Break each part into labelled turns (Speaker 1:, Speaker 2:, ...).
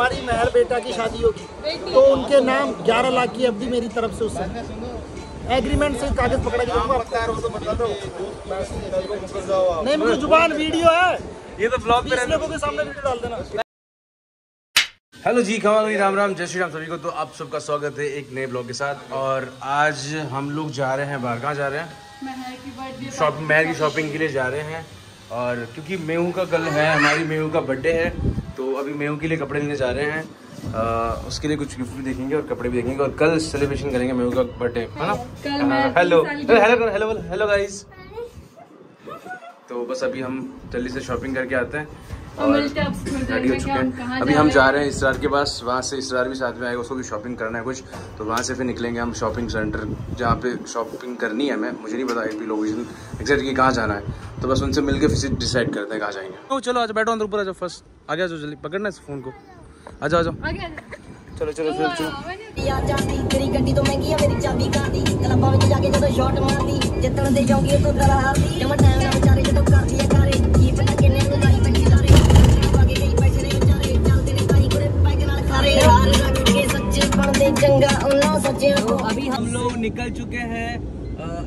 Speaker 1: हमारी महर बेटा की शादी होगी। तो उनके नाम ग्यारह लाख की अवधि मेरी तरफ़ से उससे। एग्रीमेंट से कागज़ पकड़ा के दूँगा नहीं मुझे ज़ुबान वीडियो है।
Speaker 2: ये तो ब्लॉग
Speaker 1: बीस लोगों के सामने वीडियो डाल देना।
Speaker 2: हेलो जी खमा राम राम जय श्री राम सभी को। तो आप सबका स्वागत है एक नए ब्लॉग के साथ। और आज हम लोग जा रहे हैं बाहर। कहाँ जा रहे हैं? शॉप महर की शॉपिंग के लिए जा रहे हैं। और क्योंकि मेहू का कल है हमारी मेहू का बर्थडे है। तो अभी मेहू के लिए कपड़े लेने जा रहे हैं। आ, उसके लिए कुछ गिफ्ट भी देखेंगे और कपड़े भी देखेंगे और कल सेलिब्रेशन करेंगे मेहू का बर्थडे है ना? Hello hello hello hello guys तो बस अभी हम जल्दी से शॉपिंग करके आते हैं। और रेडी हो चुके हैं अभी हम जा रहे हैं इसरार के पास वहाँ से इसरार भी साथ में आएगा उसको भी शॉपिंग करना है कुछ तो वहाँ से फिर निकलेंगे हम शॉपिंग सेंटर जहाँ पे शॉपिंग करनी है हमें मुझे नहीं पता एक भी लोकेशन एग्जैक्ट कि कहाँ जाना है तो बस उनसे मिलके फिर डिसाइड करते हैं कहाँ जाएंगे तो चलो आज बैठो अंदर ऊपर आ जाओ फर्स्ट आ गया जल्दी पकड़ना इस फ़ोन को आ जाओ आ जाओ चलो चलो चलो चलो
Speaker 3: ਯਾਰ ਜਾਂਦੀ ਤੇਰੀ ਗੱਡੀ ਤੋਂ ਮਹਿੰਗੀ ਆ ਮੇਰੀ ਚਾਬੀ ਕਾਦੀ ਕਲੱਬਾਂ ਵਿੱਚ ਜਾ ਕੇ ਜਦੋਂ ਸ਼ਾਟ ਮਾਰਦੀ ਜਿੱਤਣ ਦੇ ਜਾਉਂਗੀ ਤੂੰ ਦਰਾ ਹਾਰਦੀ ਜਮਾ ਟਾਈਮ ਨਾਲ ਵਿਚਾਰੇ तो अभी
Speaker 2: हम लोग निकल चुके हैं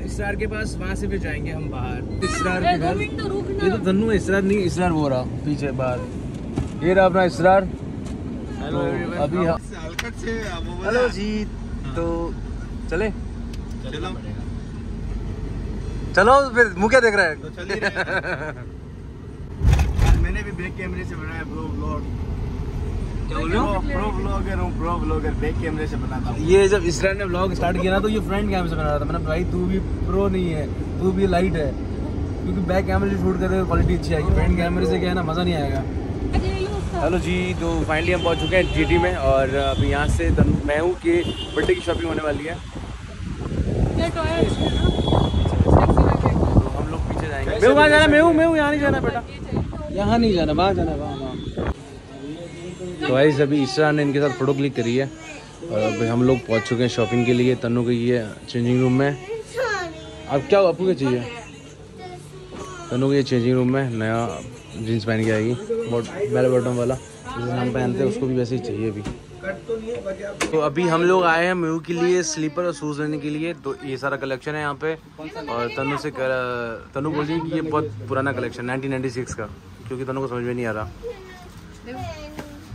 Speaker 2: इसरार के पास। वहाँ से फिर जाएँगे हम बाहर। इसरार के घर ये तो धनु इसरार नहीं इसरार हो रहा पीछे बाहर। ये रहा अपना इसरार। हेलो तो अभी हेलो हाँ। जी तो चले। चलो। फिर मुँह क्या देख रहा है।
Speaker 4: तो मैंने भी बैक कैमरे से बनाया ब्लॉग
Speaker 2: क्या बोल रहे हो?
Speaker 4: प्रो ब्लॉगर हूँ प्रो ब्लॉगर बैक कैमरे से बनाता हूँ।
Speaker 2: ये जब इसरार ने ब्लॉग स्टार्ट किया ना तो ये फ्रंट कैमरे से बना रहा था। मैंने भाई तू भी प्रो नहीं है तू भी लाइट है। क्योंकि बैक कैमरे से शूट करते क्वालिटी अच्छी आएगी। फ्रंट कैमरे से क्या है ना मज़ा नहीं आएगा। हेलो जी तो फाइनली हम पहुँच चुके हैं जीटी में और अभी यहाँ से तन- मैं हूँ कि बर्थडे की शॉपिंग होने वाली है। तो हम लोग पीछे जाएँगे। मैं वहाँ जाना मैं हूँ मैं हूँ यहाँ नहीं जाना बेटा। यहाँ नहीं जाना वहाँ जाना वहाँ तो भाई अभी इसरा ने इनके साथ फ़ोटो क्लिक करी है। और अभी हम लोग पहुँच चुके हैं शॉपिंग के लिए तनु गई है चेंजिंग रूम में। अब क्या आपको क्या चाहिए। तनु गई है चेंजिंग रूम में नया जीन्स पहन के आएगी। बहुत बेल बॉटम वाला जिसे हम पहनते हैं उसको भी वैसे ही चाहिए अभी। तो अभी हम लोग आए हैं मेहू के लिए स्लीपर और शूज़ लेने के लिए। तो ये सारा कलेक्शन है यहाँ पे। और तनु से कर, तनु बोल रही कि ये बहुत पुराना कलेक्शन 1996 का। क्योंकि तनु को समझ में नहीं आ रहा।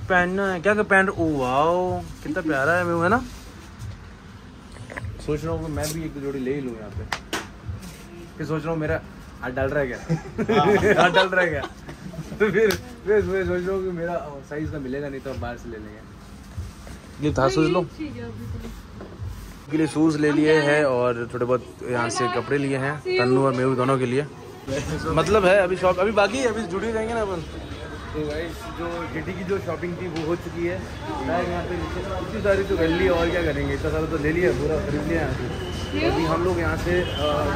Speaker 2: पहनना है। क्या ओ वाओ कितना प्यारा है है ना? सोच रहा हूँ मैं भी एक जोड़ी ले ही लूँ यहाँ पे। फिर सोच रहा हूँ मेरा हाथ डाल रहा है क्या? हाथ डाल रहा है क्या? तो फिर फिर मैं सोच रहा हूँ कि मेरा साइज़ का मिलेगा नहीं तो हम बाहर से ले लेंगे। ये था सोच लो। के लिए शूज़ ले लिए हैं और थोड़े बहुत यहाँ से कपड़े लिए हैं। तन्नू और मेहू दोनों के लिए। मतलब है अभी शॉप अभी बाकी है अभी जुड़ी जाएँगे ना अपन। तो गाइस जो जेटी की जो शॉपिंग थी, वो हो चुकी है। बैग यहाँ पे इतनी सारी तो कर ली और क्या करेंगे? इतना सारा तो ले लिया पूरा खरीद लिया यहाँ से तो अभी हम लोग यहाँ से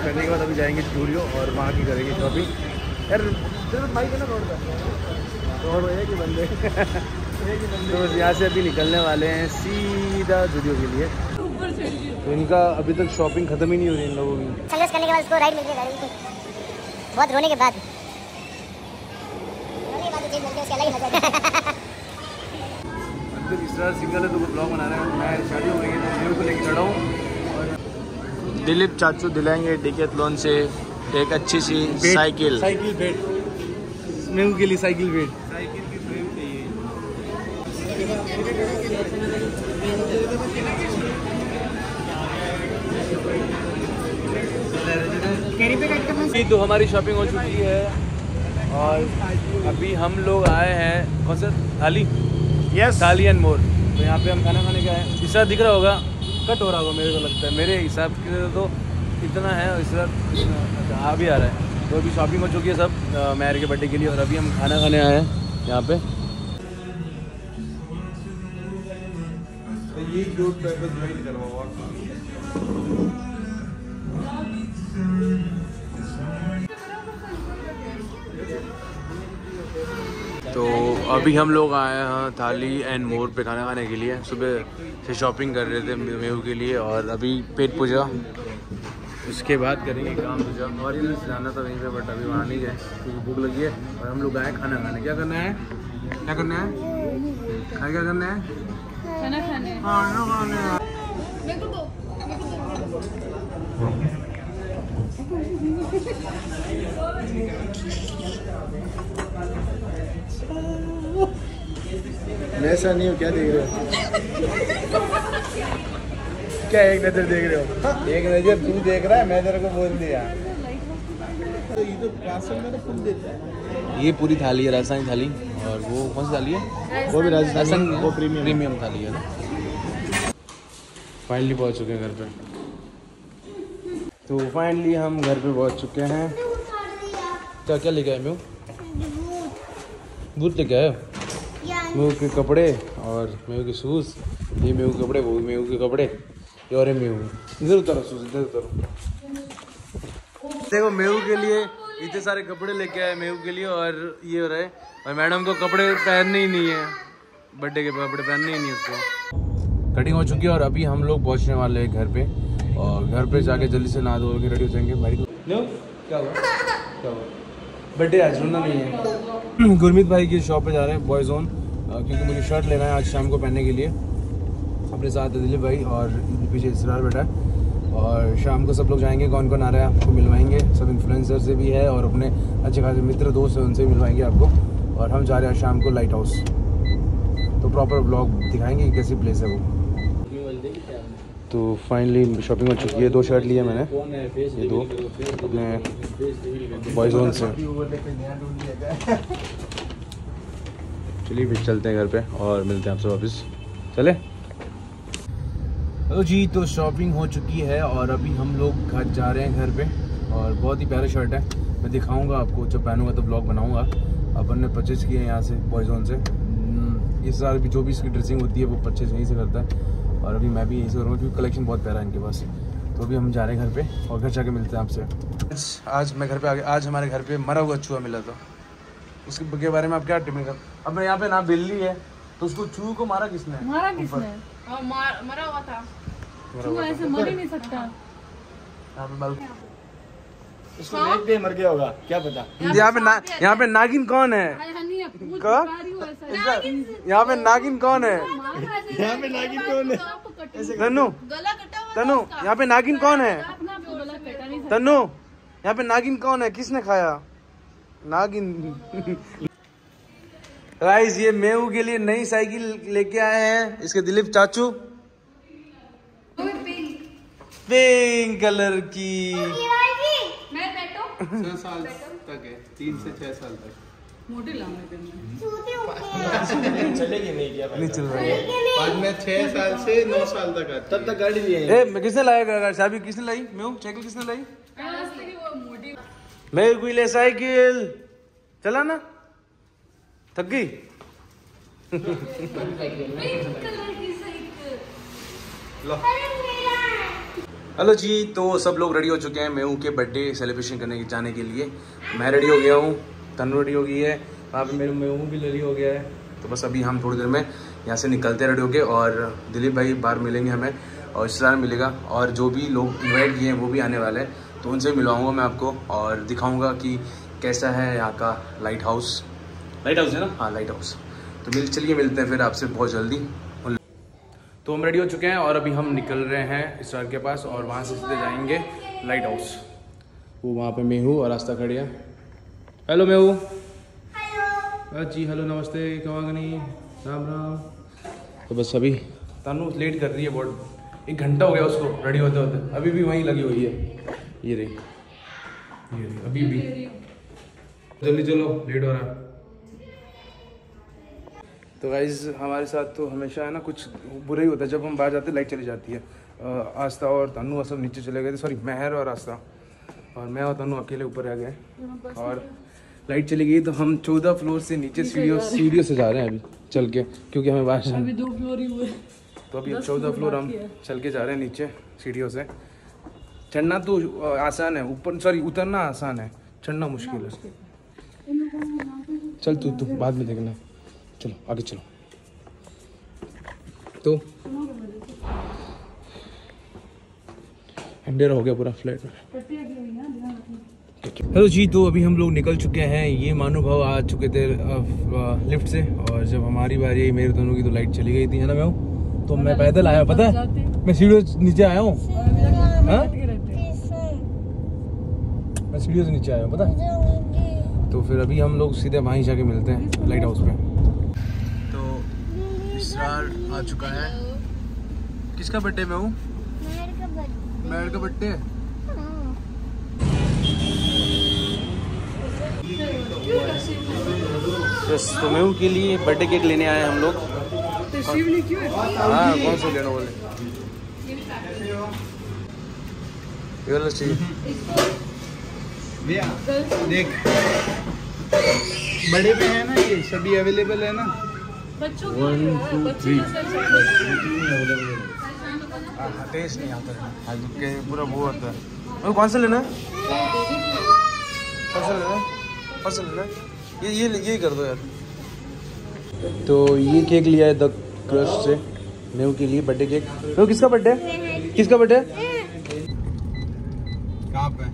Speaker 2: करने के बाद अभी जाएँगे स्टूडियो और वहाँ की करेंगे शॉपिंग यार, तेरे भाई ना रोड पर है कि बंदे? तो यहाँ से अभी निकलने वाले हैं सीधा जूडियो के लिए। तो इनका अभी तक शॉपिंग खत्म ही नहीं हो रही इन लोगों की।
Speaker 3: करने के बाद उसको राइड मिल गया बहुत रोने के बाद रोने के बाद चीज़ मिल गई उसकी अलग मज़ा
Speaker 2: अंदर इस तरह सिंगल है तो ब्लॉग बना रहे हैं। मैं शादी हो गई है तो मेरे को लेके चढ़ा हूँ।
Speaker 4: दिलीप चाचू दिलाएँगे डिकेथलॉन से एक अच्छी सी साइकिल।
Speaker 2: साइकिल बेट। मेहू के लिए साइकिल बेट। ये तो हमारी शॉपिंग हो चुकी है। और अभी हम लोग आए हैं कौन सा? थाली?
Speaker 4: यस
Speaker 2: थाली एंड मोर। तो यहाँ पे हम खाना खाने के आए हैं। इस तरह दिख रहा होगा। कट हो रहा होगा मेरे को लगता है। मेरे हिसाब से तो इतना है और इस तरह आ भी आ रहा है। तो अभी शॉपिंग हो चुकी है सब मैर के बर्थडे के लिए और अभी हम खाना खाने आए हैं यहाँ पे। ये तो अभी हम लोग आए हैं थाली एंड मोर पे खाना खाने के लिए। सुबह से शॉपिंग कर रहे थे मेहू के लिए और अभी पेट पूजा। उसके बाद करेंगे काम पूजा। और जाना था वहीं पे बट अभी वहाँ नहीं गए। क्योंकि भूख लगी है और हम लोग आए खाना खाने। क्या करना है? क्या करना है? क्या करना है?
Speaker 5: खाना खाने।
Speaker 2: खाना खाने।
Speaker 4: ऐसा नहीं हूँ क्या देख रहे हो? क्या एक नज़र देख रहे हो? एक नज़र तू देख रहा है मैं तेरे को बोल दिया। ये पूरी थाली है राजस्थानी थाली और वो कौन सी थाली है? वो भी राजस्थानी वो प्रीमियम प्रीमियम थाली है ना।
Speaker 2: फाइनली पहुँच चुके हैं घर पे। तो फाइनली हम घर पे पहुँच चुके हैं। क्या क्या लेके आए मैं बूट। लेके आए मेहू के कपड़े और मेहू के शूज़ ये मेहू के कपड़े वो मेहू के कपड़े। ये और मेहू इधर उतारो शूज़ इधर उतारो। देखो मेहू के लिए इतने सारे कपड़े लेके आए मेहू के लिए और ये हो रहा है। और मैडम को कपड़े पहनने ही नहीं है। बर्थडे के कपड़े पहनने ही नहीं है उसको। कटिंग हो चुकी है और अभी हम लोग पहुँचने वाले हैं घर पे। और घर पे जाके जल्दी से नहा धो के रेडी हो जाएँगे। भाई क्या हुआ? क्या हुआ? बर्थडे आज रोना नहीं है। गुरमीत भाई की शॉप पे जा रहे हैं बॉय जोन क्योंकि मुझे शर्ट लेना है आज शाम को पहनने के लिए। अपने साथ दिलीप भाई और पीछे इसरार बैठा है। और शाम को सब लोग जाएँगे कौन कौन आ रहा है आपको मिलवाएँगे। सब इन्फ्लुएंसर से भी है और अपने अच्छे खासे मित्र दोस्त हैं उनसे मिलवाएँगे आपको। और हम जा रहे हैं शाम को लाइट हाउस तो प्रॉपर ब्लॉग दिखाएँगे कैसी प्लेस है वो। तो फाइनली शॉपिंग हो चुकी है। दो शर्ट लिए मैंने। ये दो। अपने बॉयजोन से। चलिए फिर चलते हैं घर पे और मिलते हैं आपसे वापस। चले। तो जी तो शॉपिंग हो चुकी है और अभी हम लोग घर जा रहे हैं घर पे और बहुत ही प्यारा शर्ट है। मैं दिखाऊँगा आपको जब पहनूँगा तो ब्लॉग बनाऊँगा। अपन ने परचेज किए हैं यहाँ से बॉयजोन से। हम्म, इस साल भी जो भी इसकी ड्रेसिंग होती है वो परचेज यहीं से करता है। और अभी मैं भी यहीं से करूँगा क्योंकि कलेक्शन बहुत प्यारा है इनके पास। तो अभी हम जा रहे हैं घर पे और घर जाके मिलते हैं आपसे। आज मैं घर पे आ गया आज हमारे घर पे मरा हुआ चूहा मिला था। उसके के बारे में आप क्या टिप्पणी कर अब मैं यहाँ पे ना बिल्ली है तो उसको चूहे को मारा किसने?
Speaker 5: मारा किसने? और मार मरा हुआ था। ऐसे मर ही नहीं सकता।
Speaker 4: इसको देख के मर गया होगा। क्या पता?
Speaker 2: यहाँ पे ना यहाँ पे नागिन कौन है?
Speaker 5: हूँ
Speaker 2: यहाँ पे नागिन कौन है?
Speaker 4: यहाँ पे नागिन कौन है?
Speaker 2: तनु
Speaker 5: गला कटा हुआ
Speaker 2: तनु यहाँ पे नागिन कौन है?
Speaker 5: अपना आपको गला कटा नहीं सकता
Speaker 2: तनु यहाँ पे नागिन कौन है? किसने खाया? नागिन। राइस ये मेहू के लिए नई साइकिल लेके आए हैं। इसके दिलीप चाचू। पिंक। कलर की।
Speaker 4: छह साल तक है तीन से छह साल तक।
Speaker 5: मोटे
Speaker 4: चलेगी नहीं क्या
Speaker 2: नहीं चल रही है।
Speaker 4: बाद में छह साल से नौ साल तक तब तक गाड़ी लिए
Speaker 2: ए किसने लाया चाबी किसने लाई? साइकिल किसने लाई? मेरे को ले साइकिल। चला ना। थक गई?
Speaker 5: साइकिल
Speaker 2: हेलो जी तो सब लोग रेडी हो चुके हैं मेहू के बर्थडे सेलिब्रेशन करने के जाने के लिए। मैं रेडी हो गया हूँ तनु रेडी हो गई है वहाँ पे मेरे मेहू भी रेडी हो गया है। तो बस अभी हम थोड़ी देर में यहाँ से निकलते रेडी हो गए और दिलीप भाई बाहर मिलेंगे हमें और इसरार मिलेगा और जो भी लोग इन्वाइट किए हैं वो भी आने वाले हैं। तो उनसे मिलवाऊँगा मैं आपको और दिखाऊँगा कि कैसा है यहाँ का लाइट हाउस लाइट हाउस है ना? हाँ लाइट हाउस तो मिल चलिए मिलते हैं फिर आपसे बहुत जल्दी। तो हम रेडी हो चुके हैं और अभी हम निकल रहे हैं स्टार के पास और वहाँ से सीधे जाएँगे लाइट हाउस वो वहाँ पे मेहू और रास्ता खड़ी है। हेलो मेहू जी हेलो नमस्ते। कवागनी राम राम। तो बस अभी तानू लेट कर रही है बहुत। एक घंटा हो गया उसको रेडी होते होते। अभी भी वहीं लगी हुई है। ये रही। ये रही। अभी भी। जल्दी चलो लेट हो रहा है। तो गाइज़ हमारे साथ तो हमेशा है ना कुछ बुरा ही होता है। जब हम बाहर जाते हैं लाइट चली जाती है। आस्था और तनु सब नीचे चले गए थे। सॉरी महर और आस्था। और मैं और तनु अकेले ऊपर आ गए। और लाइट चली गई तो हम चौदह फ्लोर से नीचे सीढ़ियों सीढ़ियों से जा रहे हैं अभी चल के क्योंकि हमें बाहर
Speaker 5: अभी दो फ्लोर ही हुए।
Speaker 2: तो अभी चौदह फ्लोर हम चल के जा रहे हैं नीचे सीढ़ियों से। चढ़ना तो आसान है। ऊपर सॉरी उतरना आसान है। चढ़ना मुश्किल है। चल तू तू बाद में देखना। चलो, आगे चलो। तो? अंधेरा हो गया पूरा फ्लैट। में हेलो जी तो अभी हम लोग निकल चुके हैं। ये महानुभाव आ चुके थे लिफ्ट से, और जब हमारी बारी आई मेरे दोनों की तो लाइट चली गई थी, है ना मैं तो मैं पैदल आया, पता है? मैं सीढ़ियों से नीचे आया हूँ। हाँ? मैं सीढ़ियों से नीचे आया हूँ, पता है? तो फिर अभी हम लोग सीधे वहीं जाके मिलते हैं, लाइट हाउस तो इसरार आ चुका है। किसका बर्थडे में हूँ? मैर का बर्थडे। है तो मेहू के लिए बर्थडे केक लेने आए हम लोग। हाँ? कौन सा लेना बोले ये वाला चाहिए।
Speaker 4: भैया देख। बड़े पे है ना ये सभी अवेलेबल है ना?
Speaker 5: बच्चों
Speaker 2: One,
Speaker 5: के
Speaker 2: two,
Speaker 5: बच्चों
Speaker 2: three.
Speaker 5: के
Speaker 2: हाँ टेस्ट नहीं आता है। हाँ के पूरा वो आता है। को कौन सा लेना है? कौन सा लेना है? कौन सा लेना ये ये ये कर दो यार। तो ये केक लिया है द क्रश से मेहू के लिए बर्थडे केक। मेहू किसका बर्थडे? किसका बर्थडे?
Speaker 4: कहाँ पे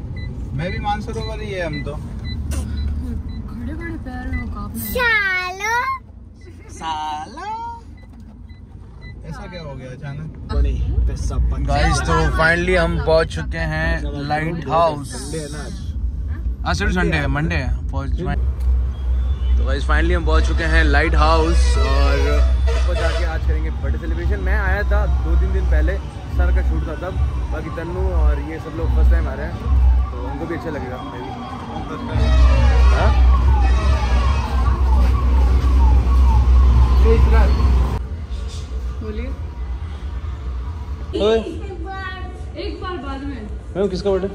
Speaker 4: मैं भी मानसरोवर ही है हम तो।
Speaker 5: खड़े खड़े पैर में वो
Speaker 4: ऐसा क्या हो गया अचानक?
Speaker 2: गाइस तो फाइनली हम पहुँच चुके हैं लाइट हाउस आज? संडे है। मंडे है पहुँच तो गाइस फाइनली हम पहुँच चुके हैं लाइट हाउस और ऊपर जाके आज करेंगे बर्थडे सेलिब्रेशन मैं आया था दो तीन दिन पहले सर का शूट था तब। बाकी तन्नू और ये सब लोग फ़र्स्ट टाइम आ रहे हैं तो उनको भी अच्छा लगेगा। मे भी
Speaker 5: बोलिए। एक बार बाद में।
Speaker 2: मैम किसका बर्थडे?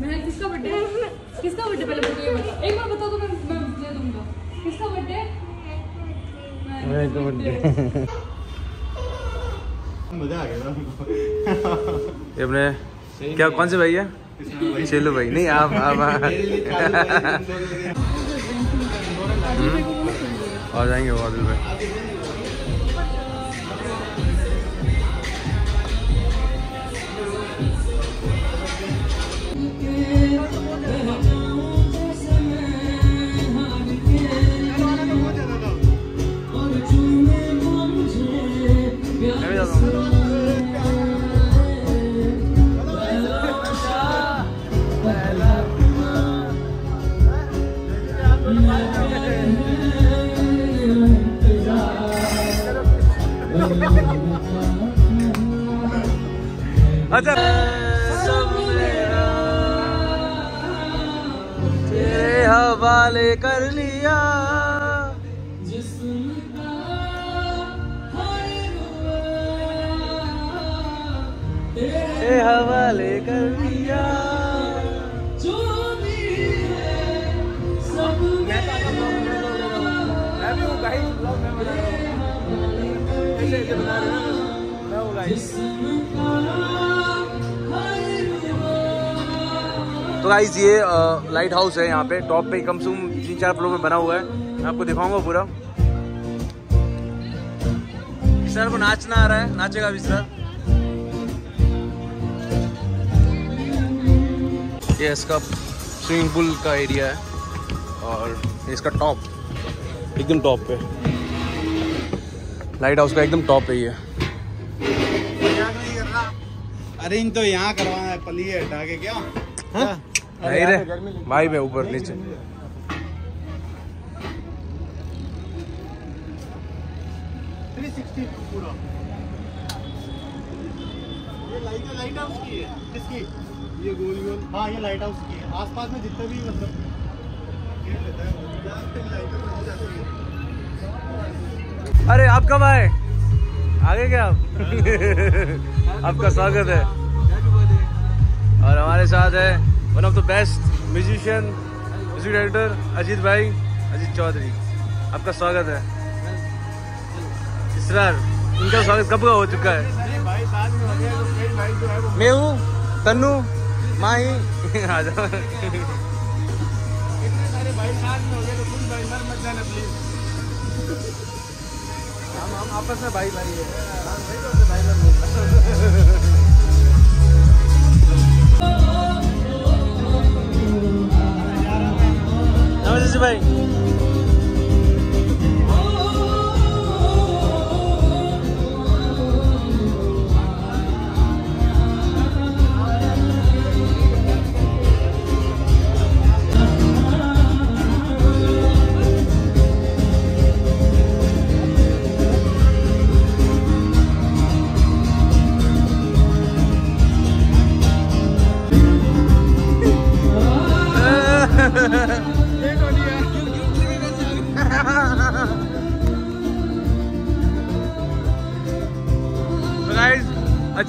Speaker 5: मैं किसका बर्थडे? किसका बर्थडे पहले मुझे एक बार। बता दो मैं मैं दे दूँगा। किसका बर्थडे?
Speaker 2: मेरे का बर्थडे।
Speaker 4: मज़ा आ गया
Speaker 2: ये अपने क्या कौन से भाई है? चलो भाई। नहीं आप आप आ जाएँगे वादिल भाई हवाले कर लिया मैं भी हूँ गाइस ब्लॉग में बना रहा हूँ। ऐसे ऐसे बना रहे हैं। मैं हूँ। गाइस तो गाइस ये लाइट हाउस है यहाँ पे। टॉप पे कम से कम तीन चार फ्लोर में बना हुआ है। मैं आपको दिखाऊँगा पूरा। विसर को नाचना आ रहा है। नाचेगा विसर ये इसका स्विमिंग पूल का एरिया है और इसका टॉप। एकदम टॉप पे। लाइट हाउस का एकदम पे पे ये।
Speaker 4: अरेंज तो यहाँ करवाना है पली हटा के क्या?
Speaker 2: नहीं रे भाई मैं ऊपर नीचे। पूरा।
Speaker 1: ये लाइट लाइट हाउस की है। किसकी? ये गोल गोल। हाँ ये लाइट हाउस की है। आसपास में जितने भी मतलब।
Speaker 2: अरे आप कब आए? आगे क्या आप? आपका स्वागत है। और हमारे साथ है one of the best musician music director Ajit भाई अजीत चौधरी। आपका स्वागत है। इसरार इनका स्वागत कब का हो चुका है?
Speaker 1: भाई साथ में हो गया तो है
Speaker 2: मैं हूँ तन्नू। माही आ जाओ
Speaker 1: इतने सारे भाई साथ में हो गए तो मत जाना प्लीज़
Speaker 2: हम हम आपस में भाई भाई है भाई तो भाई भाई नमस्ते भाई।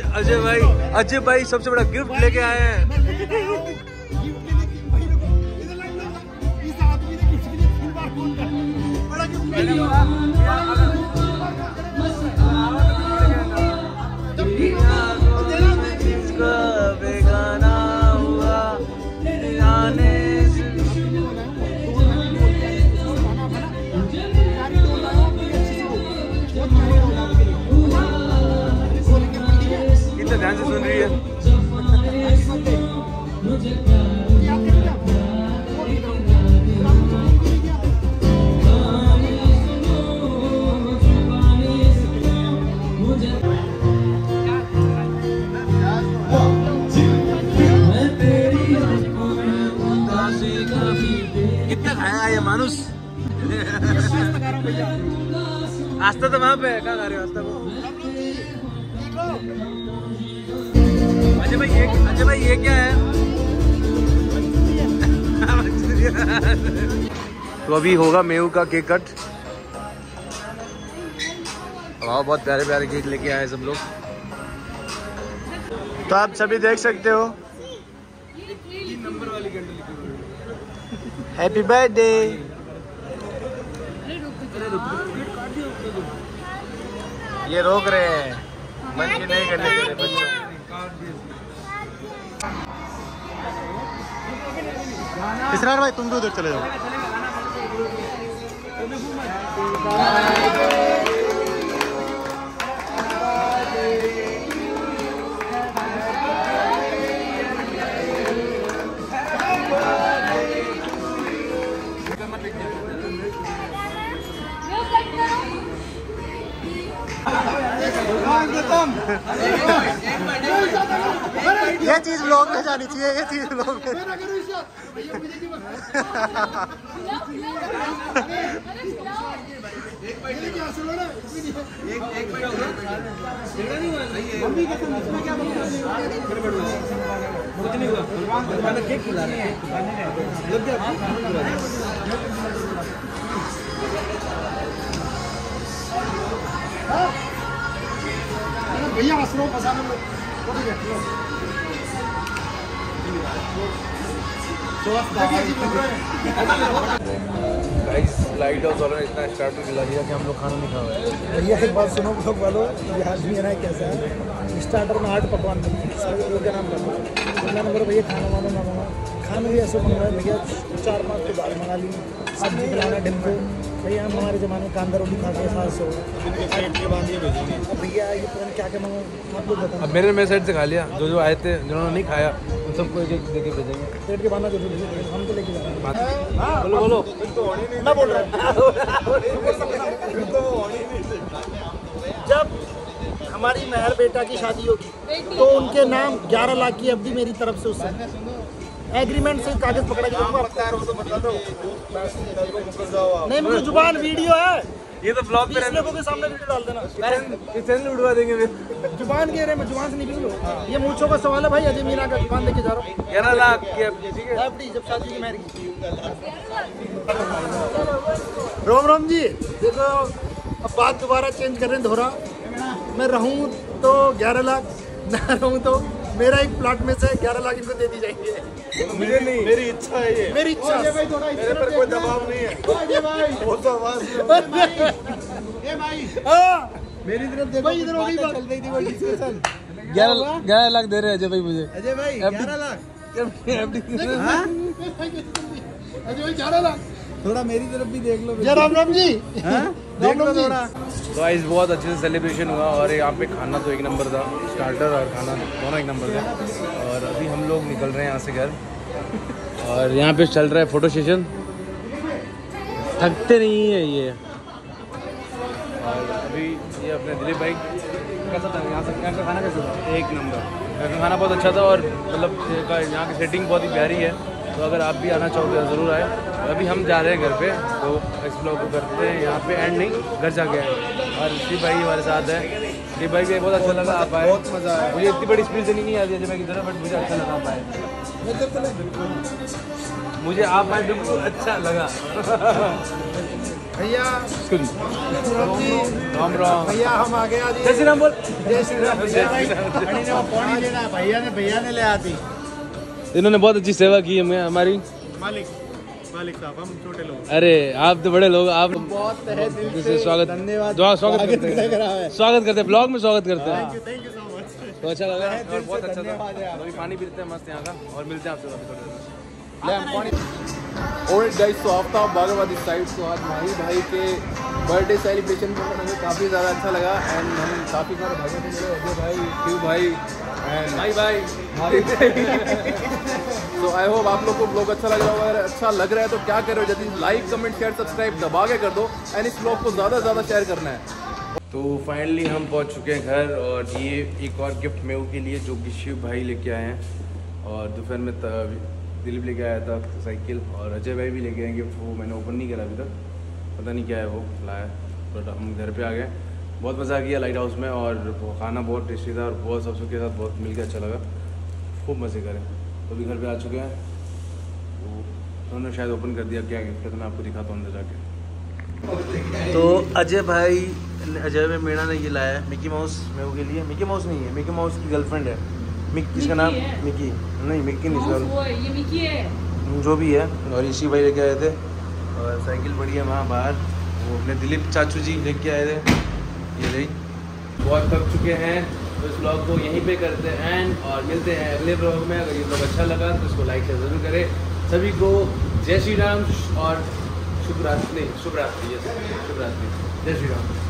Speaker 2: अजय भाई अजय भाई सबसे बड़ा गिफ्ट लेके आए हैं। आस्था तो वहाँ पे है कहाँ खा रहे हो आस्था को अजय भाई ये अजय भाई ये क्या है? तो अभी होगा मेहू का केक कट। वाह बहुत प्यारे प्यारे केक लेके आए सब लोग।
Speaker 4: तो आप सभी देख सकते हो। हैप्पी बर्थडे ये रोक रहे हैं। मन की नहीं करने दे रहे बच्चों।
Speaker 1: इसरार भाई तुम भी उधर चले जाओ। जानी चाहिए ये चीज़ ब्लॉग में भैया हंस लो फंसाने लो
Speaker 2: गाइस लाइट वालों ने इतना दिया कि हम लोग खाना नहीं खा रहे
Speaker 4: भैया एक बात सुनो ब्लॉग वालों ये आदमी है ना कैसा है? स्टार्टर में आठ पकवान हैं का नाम करना तो मैंने बोला भैया खाना वाना ना मंगा खाना भी ऐसे बन रहा है भैया चार पाँच तो दाल मंगा ली। सब्ज़ी बनाना डिम्बो भैया हम हमारे ज़माने में कांदा रोटी खाते हैं सात सौ। भैया ये पता नहीं क्या क्या मंगा आप लोग बताओ।
Speaker 2: मेरे मेरे साइड से खा लिया। जो जो आए थे जिन्होंने नहीं खाया उन सबको एक एक देके भेजेंगे।
Speaker 4: पेट के बांधा जो हम तो लेके जा रहे हैं।
Speaker 2: बोलो बोलो।
Speaker 4: मैं बोल रहा जब हमारी मेहर बेटा की शादी होगी तो उनके नाम 11 लाख की अवधि मेरी तरफ़ से उससे। एग्रीमेंट से कागज़ पकड़ा के दूँगा नहीं मेरी ज़ुबान वीडियो है।
Speaker 2: ये तो ब्लॉग पे
Speaker 4: लोगों के सामने वीडियो डाल देना।
Speaker 2: किचन उड़वा देंगे फिर।
Speaker 4: ज़ुबान के रहे मैं ज़ुबान से नहीं बिगड़ो ये मूछों का सवाल है भाई अजय मीना का ज़ुबान लेके जा रहा हूँ।
Speaker 2: ग्यारह लाख ठीक है।
Speaker 4: जब शादी की मेहर की रोम रोम जी देखो अब बात दोबारा चेंज कर रहे हैं दोहरा। मैं रहूँ तो ग्यारह लाख ना रहूँ तो मेरा एक प्लाट में से ग्यारह लाख इनको दे दी जाएँगे।
Speaker 1: मुझे नहीं। मेरी इच्छा है ये।
Speaker 4: मेरी इच्छा।
Speaker 1: मेरे पर कोई दबाव नहीं है। वो तो आवाज़
Speaker 4: ये भाई। हाँ मेरी तरफ़ देखो भाई इधर हो गई बात चल रही थी वो डिस्कशन
Speaker 2: ग्यारह ग्यारह लाख दे रहे हैं अजय भाई मुझे।
Speaker 4: अजय भाई ग्यारह लाख। हाँ? अजय भाई ग्यारह लाख। थोड़ा मेरी तरफ़ भी देख लो जय राम राम जी। देख लो थोड़ा।
Speaker 2: तो आज बहुत अच्छे से सेलिब्रेशन हुआ और यहाँ पे खाना तो एक नंबर था स्टार्टर और खाना दोनों एक नंबर था। और अभी हम लोग निकल रहे हैं यहाँ से घर। और यहाँ पे चल रहा है फ़ोटो सेशन थकते नहीं है ये। और अभी ये अपने दिलीप भाई कैसा था? यहाँ से यहाँ का खाना कैसा था? एक नंबर यहाँ का खाना बहुत अच्छा था और मतलब यहाँ की सेटिंग बहुत ही प्यारी है। तो अगर आप भी आना चाहोगे तो ज़रूर आए। अभी हम जा रहे हैं घर पे तो इस ब्लॉग को करते हैं। यहाँ पे एंड नहीं घर जाके आए। और दिलीप भाई हमारे साथ है। दिलीप भाई भी बहुत अच्छा लगा आप आए। बहुत मज़ा आया। मुझे इतनी बड़ी स्पीड देनी नहीं आती भाई की तरह बट मुझे अच्छा लगा आप आए। मुझे आप आए बिल्कुल अच्छा लगा।
Speaker 4: भैया राम
Speaker 2: राम राम।
Speaker 4: भैया हम आ गए
Speaker 2: जय श्री राम बोल।
Speaker 4: जय श्री राम
Speaker 2: जय श्री राम।
Speaker 4: पानी लेना भैया ने भैया ने ले आती।
Speaker 2: इन्होंने बहुत अच्छी सेवा की हमें हमारी।
Speaker 1: मालिक मालिक साहब हम छोटे लोग।
Speaker 2: अरे आप तो बड़े लोग आप
Speaker 4: बहुत तहे दिल
Speaker 2: जैसे स्वागत
Speaker 4: धन्यवाद।
Speaker 2: स्वागत करते हैं। स्वागत करते हैं ब्लॉग में स्वागत करते हैं।
Speaker 1: थैंक यू सो मच
Speaker 2: तो अच्छा लगा।
Speaker 4: दिल
Speaker 2: और बहुत अच्छा
Speaker 4: धन्यवाद
Speaker 2: था अभी पानी पीते हैं मस्त यहाँ का और मिलते हैं आपसे अभी थोड़ी देर में।
Speaker 6: और गाइस तो आफ्ताब बागरवादी साइड तो आज माही भाई के बर्थडे सेलिब्रेशन में हमें काफ़ी ज़्यादा अच्छा लगा एंड हम काफ़ी सारे भाइयों से मिले अजय भाई शिव भाई
Speaker 2: भाई भाई
Speaker 6: तो आई होप आप लोग को ब्लॉग अच्छा लग रहा होगा। अगर अच्छा लग रहा है तो क्या करो? यदि लाइक कमेंट शेयर सब्सक्राइब दबा के कर दो। एंड इस ब्लॉग को ज़्यादा से ज़्यादा शेयर करना है।
Speaker 2: तो फाइनली हम पहुँच चुके हैं घर और ये एक और गिफ्ट मेऊ के लिए जो कि शिव भाई लेके आए हैं। और दोपहर में दिलीप लेके आया था साइकिल और अजय भाई भी लेके आए गिफ्ट वो मैंने ओपन नहीं करा अभी तक। पता नहीं क्या है वो, लाया। बट हम घर पे आ गए। बहुत मज़ा किया लाइट हाउस में और वो खाना बहुत टेस्टी था और बहुत सब के साथ बहुत मिलकर अच्छा लगा। खूब मज़े करें। तो अभी घर पे आ चुके हैं। तो उन्होंने शायद ओपन कर दिया। क्या गिफ्ट है? तो मैं आपको दिखाता हूँ अंदर जाके। तो अजय भाई अजय में मीणा ने ये लाया है। मिकी माउस मेरे के लिए। मिकी माउस नहीं है। मिकी माउस की गर्लफ्रेंड है। मिक किसका नाम?
Speaker 5: मिकी है।
Speaker 2: मिकी नहीं मिक्की नहीं
Speaker 5: माउस
Speaker 2: इसका
Speaker 5: वो ये मिकी है।
Speaker 2: जो भी है। और इसी भाई लेके आए थे। और साइकिल पड़ी है वहाँ बाहर। वो अपने दिलीप चाचू जी लेके आए थे। ये रही बहुत थक चुके हैं तो इस ब्लॉग को यहीं पे करते हैं एंड और मिलते हैं अगले ब्लॉग में। अगर ये ब्लॉग अच्छा लगा तो इसको लाइक शेयर ज़रूर करें। सभी को जय श्री राम और शुभ रात्रि शुभ रात्रि यस शुभ रात्रि जय श्री राम।